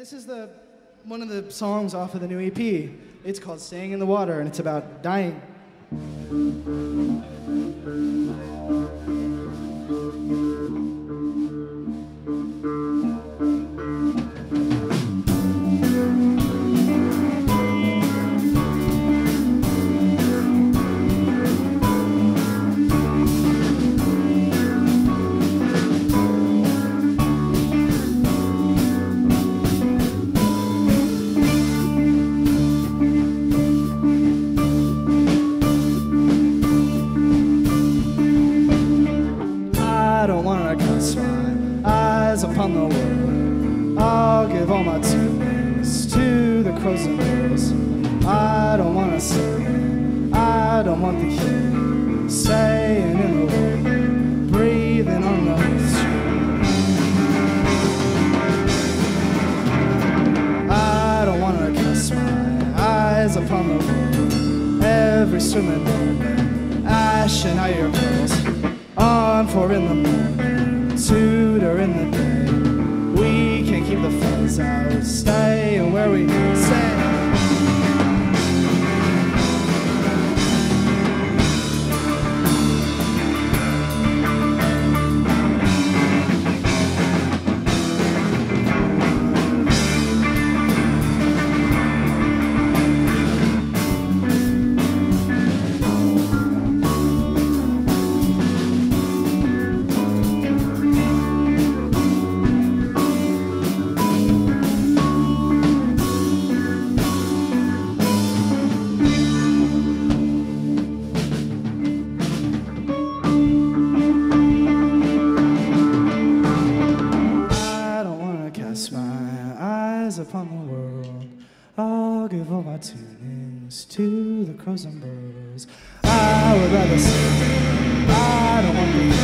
this is the one of the songs off of the new EP. It's called "Staying in the Water" and it's about dying. Cast my eyes upon the world. I'll give all my tears to the crows and birds. I don't wanna say, I don't want the heat staying in the world, breathing on the street. I don't wanna cast my eyes upon the world. Every swimming moment, ash and your pearls. On for in the morning, tutor in the day. We can keep the fuzz out, stay where we my eyes upon the world. I'll give all my tunings to the crows and birds. I would rather say I don't want to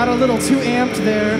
Got a little too amped there.